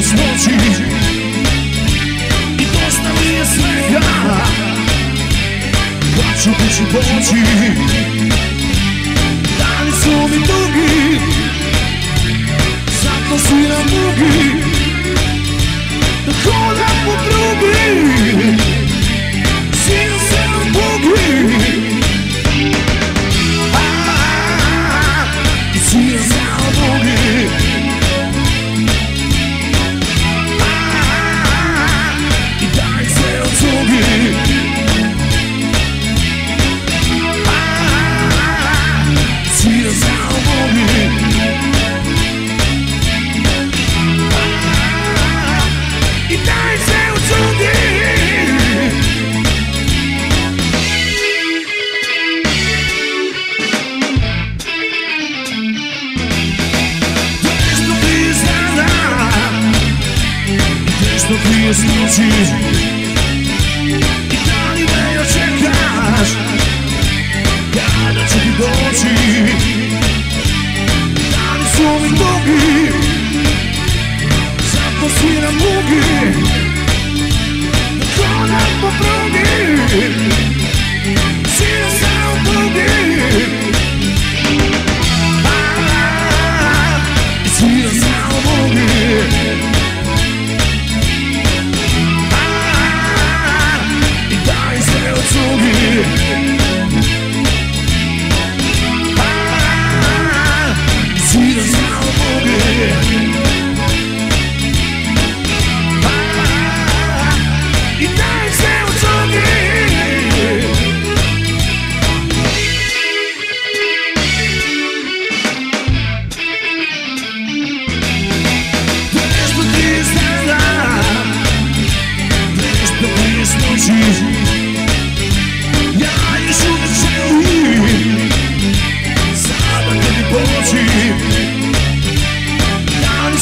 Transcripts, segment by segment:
iz I dosta mi je svega Kad ću kući poći Dani su mi dugi. the PSD cheese.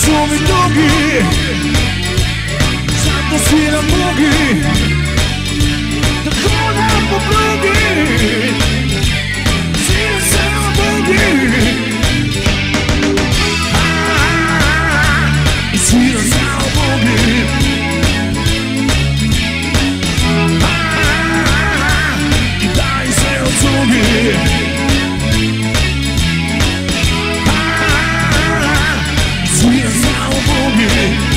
Su mi dugi Zato sviram bugi ciúme